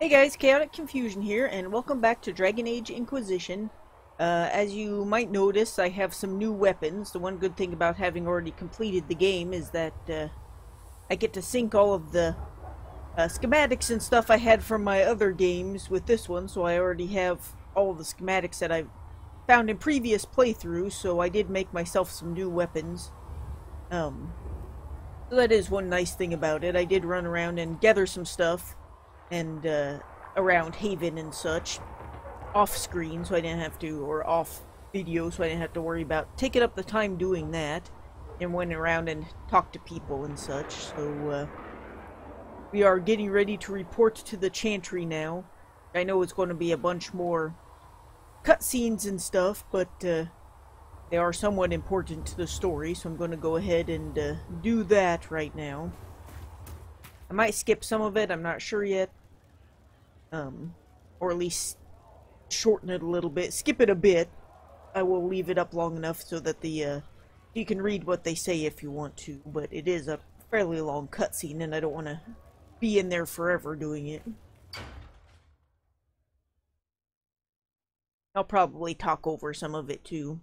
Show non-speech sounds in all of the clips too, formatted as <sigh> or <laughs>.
Hey guys, Chaotic Confusion here, and welcome back to Dragon Age Inquisition. Uh, as you might notice, I have some new weapons. The one good thing about having already completed the game is that uh, I get to sync all of the uh, schematics and stuff I had from my other games with this one, so I already have all the schematics that I've found in previous playthroughs, so I did make myself some new weapons. Um, so that is one nice thing about it. I did run around and gather some stuff and uh, around Haven and such off screen so I didn't have to, or off video so I didn't have to worry about taking up the time doing that and went around and talked to people and such. So uh, we are getting ready to report to the Chantry now. I know it's going to be a bunch more cutscenes and stuff, but uh, they are somewhat important to the story, so I'm going to go ahead and uh, do that right now. I might skip some of it, I'm not sure yet um, or at least shorten it a little bit, skip it a bit. I will leave it up long enough so that the uh, you can read what they say if you want to, but it is a fairly long cutscene, and I don't want to be in there forever doing it. I'll probably talk over some of it too,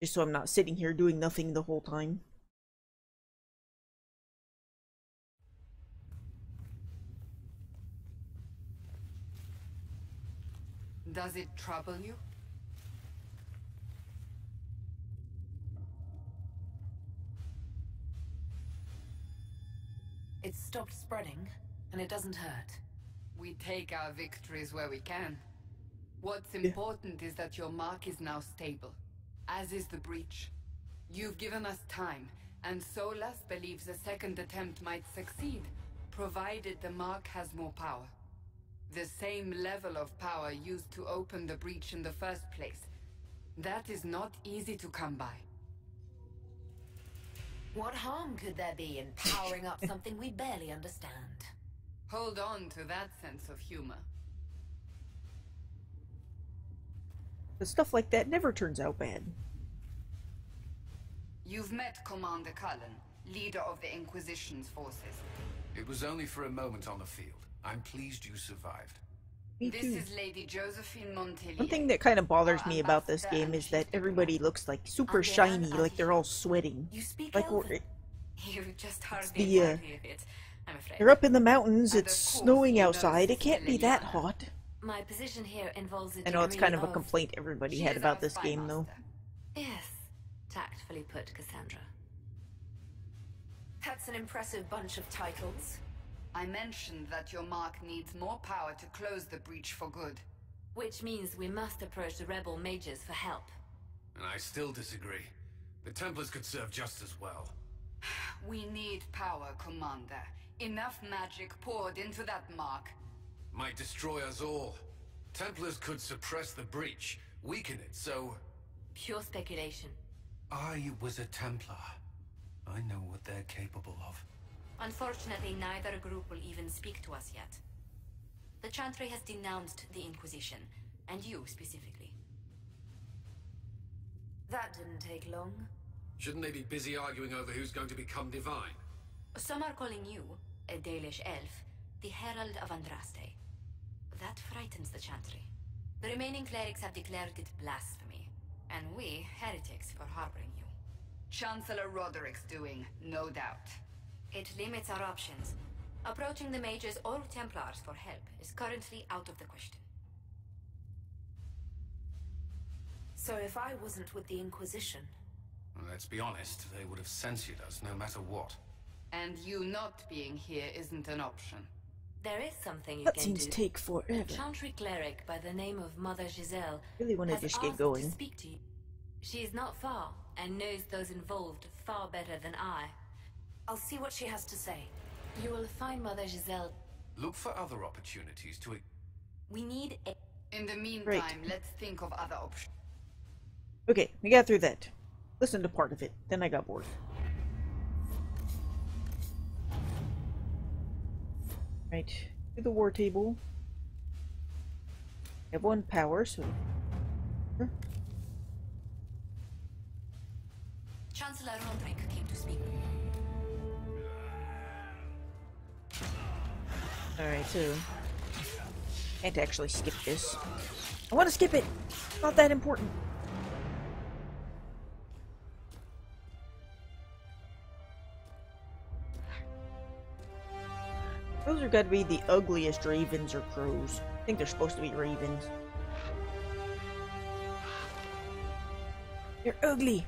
just so I'm not sitting here doing nothing the whole time. Does it trouble you? It's stopped spreading, and it doesn't hurt. We take our victories where we can. What's important is that your mark is now stable, as is the breach. You've given us time, and Solas believes a second attempt might succeed, provided the mark has more power. The same level of power used to open the breach in the first place. That is not easy to come by. What harm could there be in powering up <laughs> something we barely understand? Hold on to that sense of humor. But stuff like that never turns out bad. You've met Commander Cullen, leader of the Inquisition's forces. It was only for a moment on the field. I'm pleased you survived. Me This too. is Lady Josephine Montilyet. One thing that kind of bothers me about this game is that everybody looks like super shiny, like they're all sweating. You speak Like we're, <laughs> You just hardly the, uh, heard it, I'm afraid. they're up in the mountains, And it's course snowing outside, it can't be that hot. My position here involves a I know it's kind of a complaint everybody had about this spy game though. Yes, tactfully put, Cassandra. That's an impressive bunch of titles. I mentioned that your mark needs more power to close the breach for good. Which means we must approach the rebel mages for help. And I still disagree. The Templars could serve just as well. <sighs> We need power, Commander. Enough magic poured into that mark. Might destroy us all. Templars could suppress the breach, weaken it, so... Pure speculation. I was a Templar. I know what they're capable of. Unfortunately, neither group will even speak to us yet. The Chantry has denounced the Inquisition, and you specifically. That didn't take long. Shouldn't they be busy arguing over who's going to become divine? Some are calling you, a Dalish elf, the Herald of Andraste. That frightens the Chantry. The remaining clerics have declared it blasphemy, and we, heretics, for harboring you. Chancellor Roderick's doing, no doubt. It limits our options. Approaching the mages or Templars for help is currently out of the question. So if I wasn't with the Inquisition, Well, let's be honest, they would have censured us no matter what. And you not being here isn't an option. there is something you That can seems do. take A forever. Chantry cleric by the name of Mother Giselle Really want to has just asked get to speak to you. She is not far and knows those involved far better than I. I'll see what she has to say. You will find Mother Giselle. Look for other opportunities to... We need a In the meantime, let's think of other options. Okay, we got through that. Listen to part of it, then I got bored. Right, to the war table. I have one power, so Alright, so Can't actually skip this. I want to skip it. Not that important. Those are gotta be the ugliest ravens or crows. I think they're supposed to be ravens. They're ugly.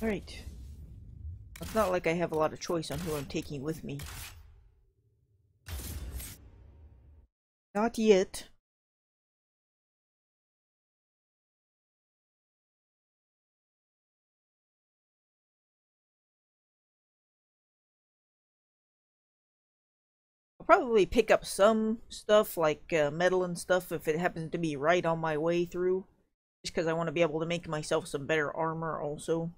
Alright. It's not like I have a lot of choice on who I'm taking with me. Not yet. I'll probably pick up some stuff like uh, metal and stuff if it happens to be right on my way through. Just because I want to be able to make myself some better armor also.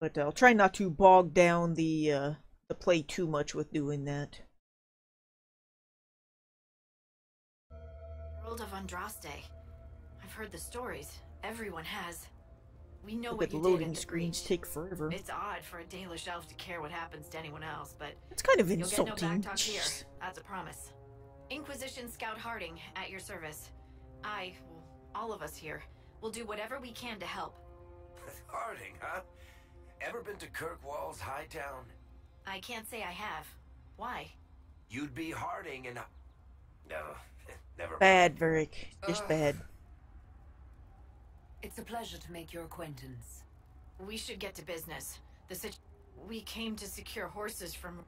But I'll try not to bog down the uh, the play too much with doing that. World of Andraste. I've heard the stories. Everyone has. We know Look what at the you did loading at screens breach. take forever. It's odd for a Dalish elf to care what happens to anyone else, but It's kind of you'll get no insulting. backtalk here. Jeez. That's a promise. Inquisition Scout Harding, at your service. I, well, all of us here, will do whatever we can to help. Harding, huh? Ever been to Kirkwall's Hightown? I can't say I have. Why? You'd be Harding and... No, <laughs> never mind. Bad, Varric. Just Ugh. bad. It's a pleasure to make your acquaintance. We should get to business. The sit- We came to secure horses from...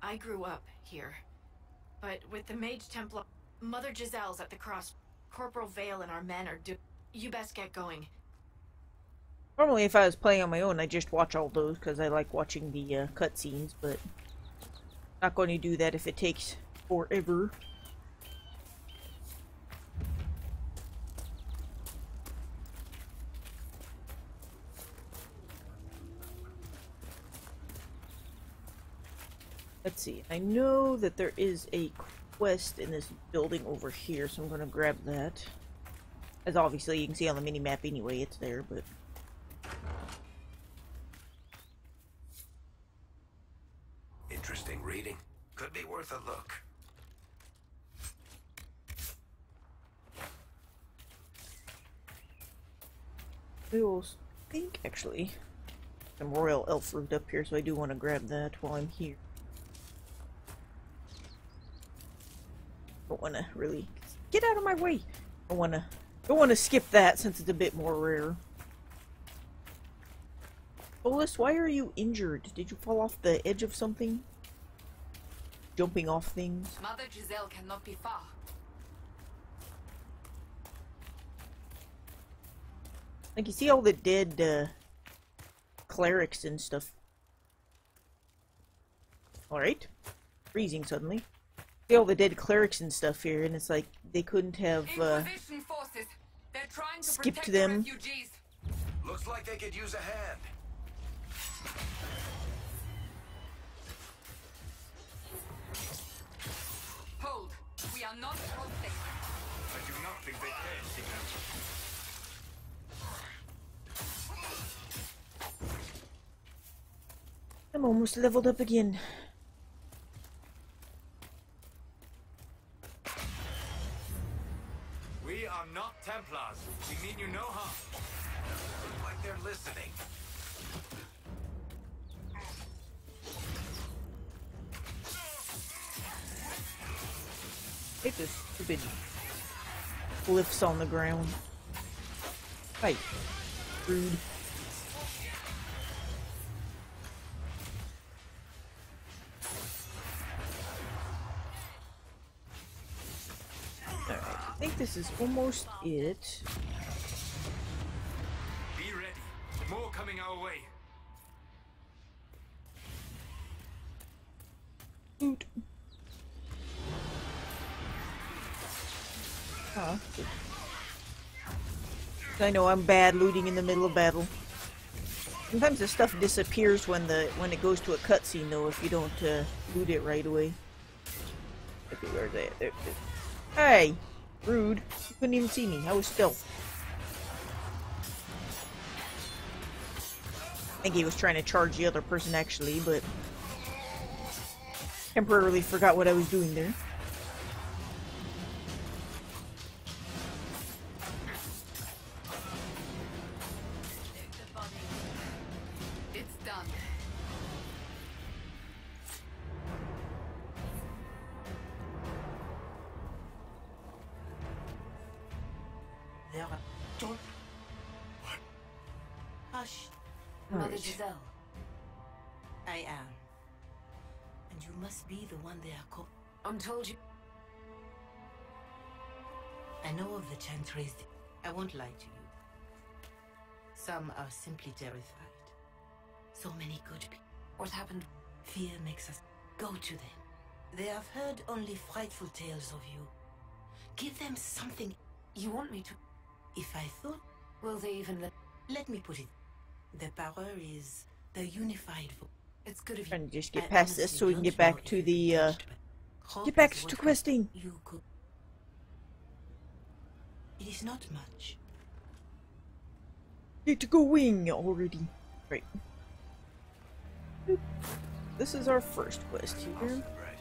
I grew up here. But with the Mage Templar... Mother Giselle's at the cross. Corporal Vale and our men are do... You best get going. Normally, if I was playing on my own, I'd just watch all those because I like watching the uh, cutscenes, but not going to do that if it takes forever. Let's see. I know that there is a quest in this building over here, so I'm going to grab that. As obviously you can see on the mini map anyway, it's there, but Interesting reading. Could be worth a look. I will think actually some royal elfroot up here, so I do want to grab that while I'm here. Don't want to really get out of my way. I want to don't want to skip that since it's a bit more rare. Bolus, why are you injured? Did you fall off the edge of something? Jumping off things? Mother Giselle cannot be far. Like you see all the dead uh, clerics and stuff. Alright. Freezing suddenly. See all the dead clerics and stuff here, and it's like they couldn't have uh, forces. They're trying to skipped protect them. refugees. Looks like they could use a hand. Hold. We are not hosting. I do not think they can, I'm almost leveled up again. We are not Templars. We mean you no harm. Looks like they're listening. Hate this stupid glyphs on the ground. Right. Rude. This is almost it. Be ready. More coming our way. Loot. Huh. I know I'm bad looting in the middle of battle. Sometimes the stuff disappears when the when it goes to a cutscene though if you don't uh, loot it right away. Okay, where's that? There, there. Hey! Rude. You couldn't even see me. I was still. I think he was trying to charge the other person actually, but temporarily forgot what I was doing there. Simply terrified. So many good people. What happened? Fear makes us go to them. They have heard only frightful tales of you. Give them something. You want me to? If I thought, Will they even let? let me put it. The power is the unified voice. It's good of you. Trying to just get past this so we can get back to the, uh, judged, but hope get back to questing. You could. It is not much. Need to go wing already. Right. Boop. This is our first quest here. the bread.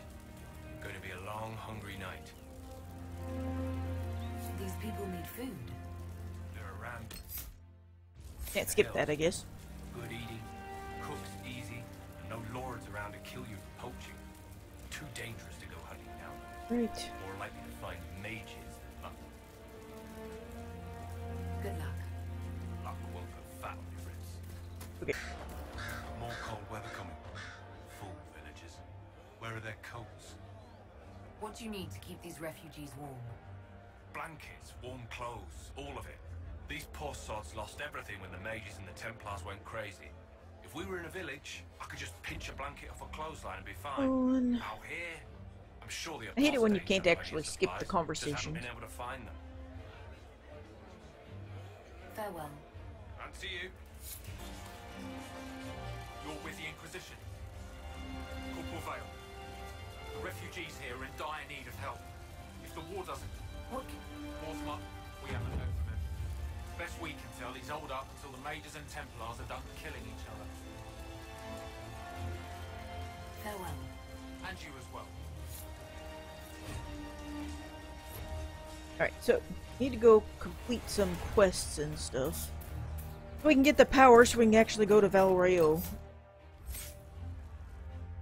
Going to be a long, hungry night. These people need food. They're around. Can't skip that, I guess. Good eating, cooked easy, and no lords around to kill you for poaching. Too dangerous to go hunting now. Right. More likely to find mages Okay. More cold weather coming. Fool villagers. Where are their coats? What do you need to keep these refugees warm? Blankets, warm clothes, all of it. These poor sods lost everything when the mages and the Templars went crazy. If we were in a village, I could just pinch a blanket off a clothesline and be fine. On. Out here, I'm sure the I hate it when you can't actually skip the supplies, conversations. Just haven't been able to find them. Farewell. And to you. With the Corporal Vale. The refugees here are in dire need of help. If the war doesn't... work, Mortimer, we haven't heard from him. Best we can tell, he's holed up until the mages and Templars are done killing each other. Farewell. And you as well. Alright, so need to go complete some quests and stuff. We can get the power so we can actually go to Val Royeaux.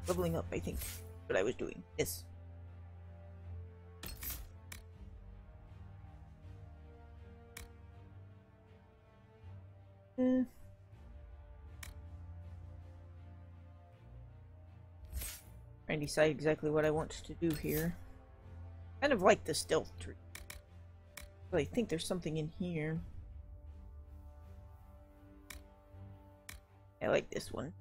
Leveling up, I think. What I was doing. Yes. Eh. Trying to decide exactly what I want to do here. Kind of like the stealth tree. But I think there's something in here. I like this one.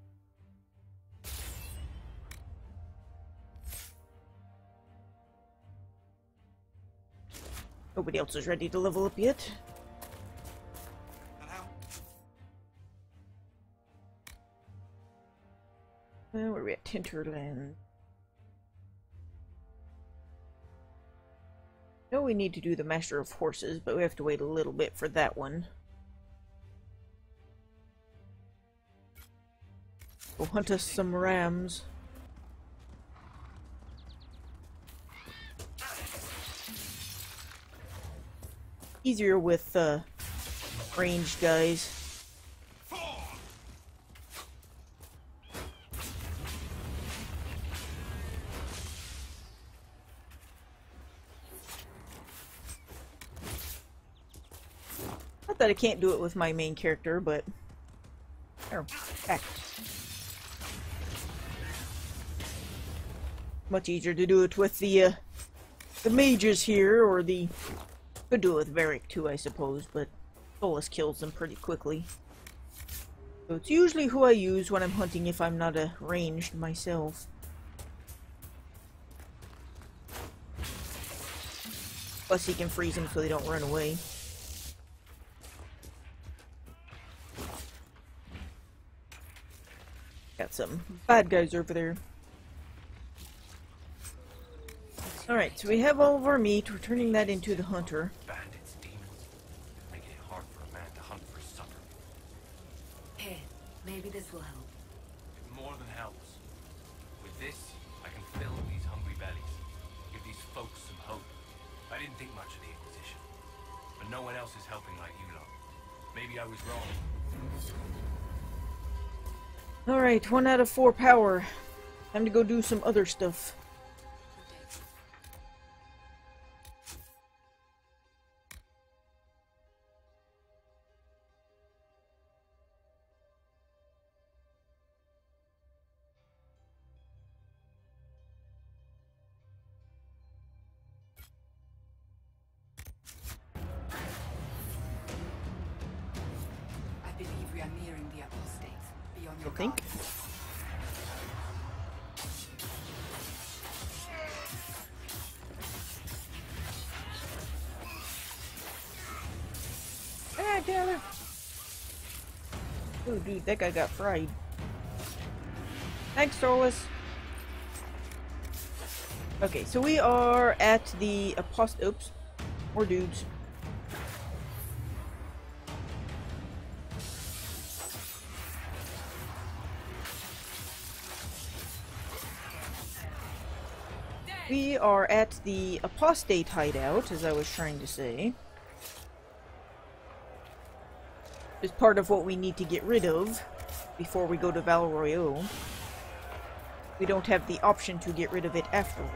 Nobody else is ready to level up yet. Where are we at? Hinterland. know we need to do the Master of Horses, but we have to wait a little bit for that one. Go hunt us some rams. Easier with uh, ranged guys. Not that I can't do it with my main character, but... Much easier to do it with the, uh, the mages here, or the... Could do it with Varric too, I suppose, but Solas kills them pretty quickly. So it's usually who I use when I'm hunting if I'm not a ranged myself. Plus he can freeze them so they don't run away. Got some bad guys over there. Alright, so we have all of our meat. We're turning that into the hunter. One out of four power. Time to go do some other stuff. I believe Oh, dude, that guy got fried. Thanks, Solas. Okay, so we are at the apost- oops. More dudes. We are at the apostate hideout, as I was trying to say. Is part of what we need to get rid of before we go to Val Royeaux. We don't have the option to get rid of it afterward.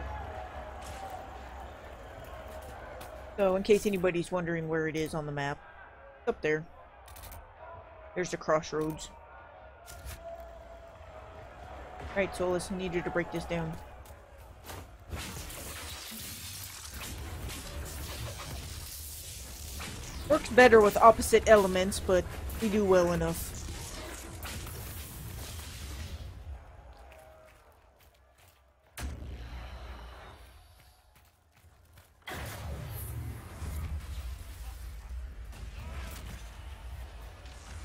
So, in case anybody's wondering where it is on the map, it's up there. There's the crossroads. Alright, Solas, I need you to break this down. Works better with opposite elements, but we do well enough.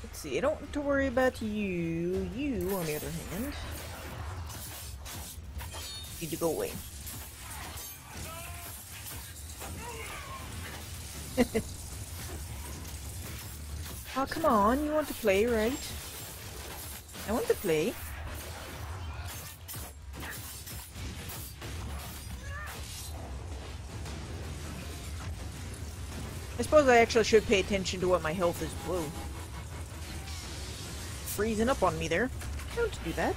Let's see, I don't have to worry about you. You, on the other hand, need to go away. <laughs> <laughs> Oh, come on. You want to play, right? I want to play. I suppose I actually should pay attention to what my health is. Whoa. Freezing up on me there. Don't do that.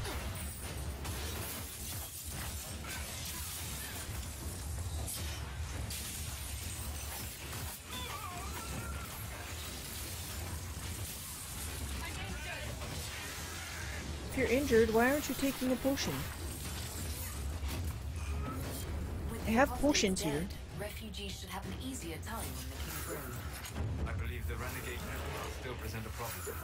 You're injured, why aren't you taking a potion? I have the apostates potions here. Refugees should have an easier time when the king grows. I believe the renegade network still present a problem.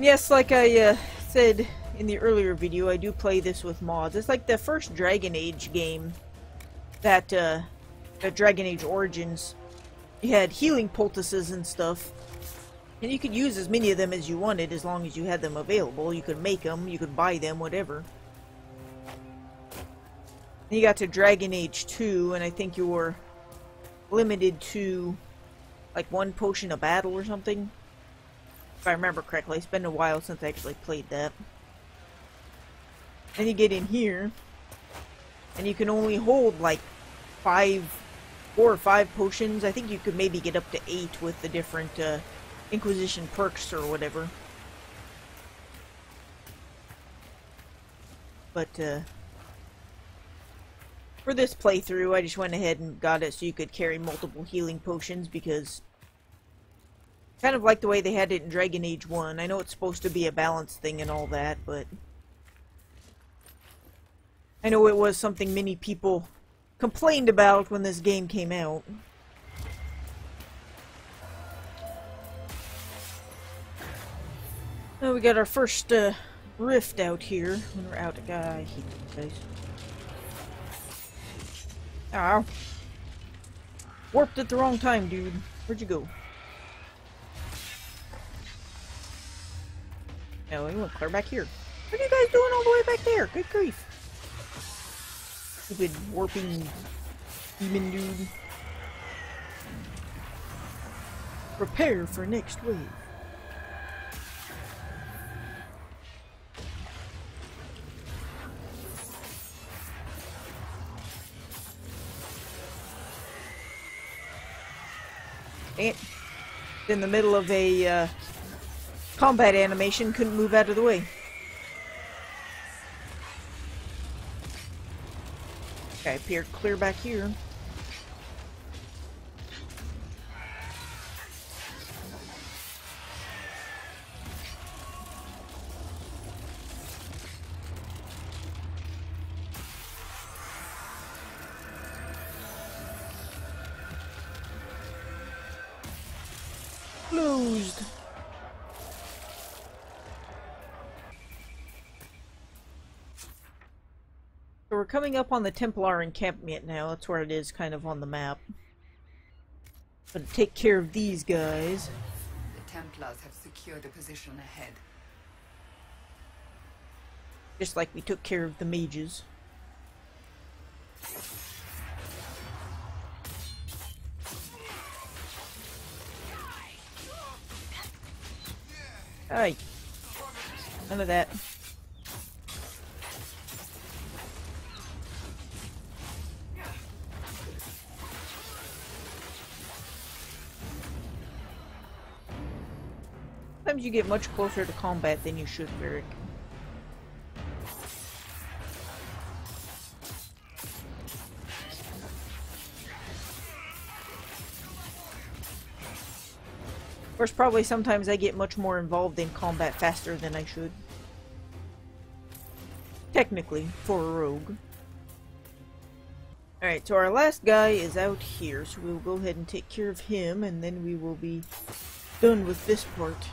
Yes, like I uh, said in the earlier video, I do play this with mods. It's like the first Dragon Age game that, uh, the Dragon Age Origins. You had healing poultices and stuff. And you could use as many of them as you wanted as long as you had them available. You could make them, you could buy them, whatever. Then you got to Dragon Age 2, and I think you were limited to like one potion a battle or something. If I remember correctly, it's been a while since I actually played that. Then you get in here, and you can only hold like five, four or five potions. I think you could maybe get up to eight with the different uh, Inquisition perks or whatever. But uh, for this playthrough, I just went ahead and got it so you could carry multiple healing potions because kind of like the way they had it in Dragon Age 1. I know it's supposed to be a balance thing and all that, but I know it was something many people complained about when this game came out. Now we got our first uh, rift out here. When we're out, hate these. Ow. Warped at the wrong time, dude. Where'd you go? No, we went clear back here. What are you guys doing all the way back there? Good grief. Stupid warping demon dude. Prepare for next wave. In the middle of a uh, combat animation, couldn't move out of the way. Okay, appeared clear back here. Coming up on the Templar encampment now. That's where it is kind of on the map. But take care of these guys. The Templars have secured a position ahead. Just like we took care of the mages. Alright. None of that. Sometimes you get much closer to combat than you should, Varric. Of course, probably sometimes I get much more involved in combat faster than I should. Technically, for a rogue. Alright, so our last guy is out here, so we'll go ahead and take care of him, and then we will be done with this part.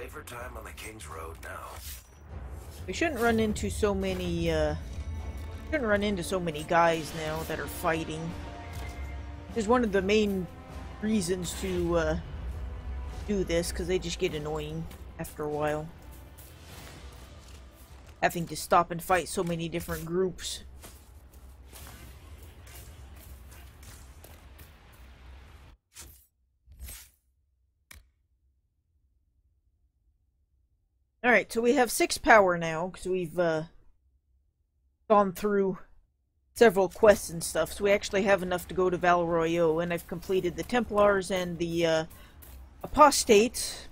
Safer time on the King's Road now. We shouldn't run into so many, uh... Shouldn't run into so many guys now that are fighting. Is one of the main reasons to, uh... Do this, because they just get annoying after a while. Having to stop and fight so many different groups. Alright, so we have six power now, because we've uh, gone through several quests and stuff, so we actually have enough to go to Val Royeaux, and I've completed the Templars and the uh, Apostates,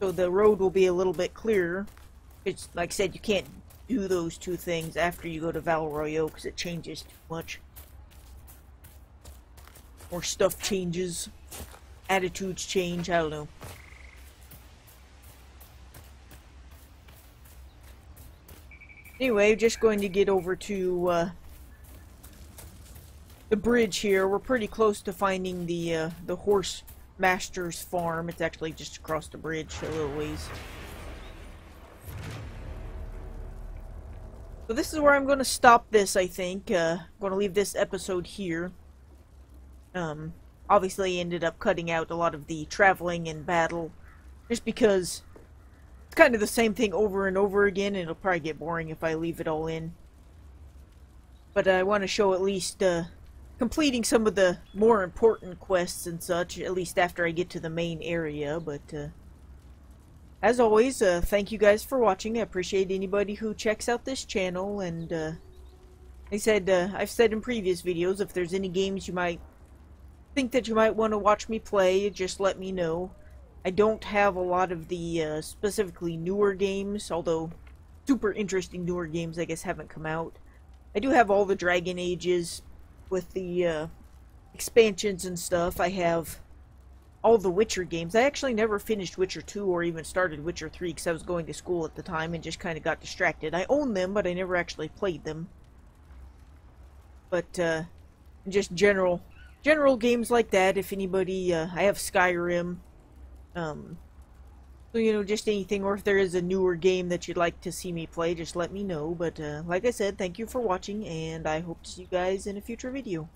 so the road will be a little bit clearer. It's, like I said, you can't do those two things after you go to Val Royeaux, because it changes too much. Or stuff changes, attitudes change, I don't know. Anyway, just going to get over to uh, the bridge here. We're pretty close to finding the uh, the horse master's farm. It's actually just across the bridge a little ways. So this is where I'm going to stop this, I think. Uh, I'm going to leave this episode here. Um, obviously ended up cutting out a lot of the traveling and battle, just because it's kind of the same thing over and over again, and it'll probably get boring if I leave it all in. But I want to show at least uh, completing some of the more important quests and such, at least after I get to the main area, but uh, as always, uh, thank you guys for watching. I appreciate anybody who checks out this channel, and uh, I said, uh, I've said in previous videos, if there's any games you might think that you might want to watch me play, just let me know. I don't have a lot of the uh, specifically newer games, although super interesting newer games I guess haven't come out. I do have all the Dragon Ages with the uh, expansions and stuff. I have all the Witcher games. I actually never finished Witcher 2 or even started Witcher 3 because I was going to school at the time and just kind of got distracted. I own them, but I never actually played them. But, uh, just general, general games like that, if anybody, uh, I have Skyrim, um, So, you know, just anything, or if there is a newer game that you'd like to see me play, just let me know. But, uh, like I said, thank you for watching, and I hope to see you guys in a future video.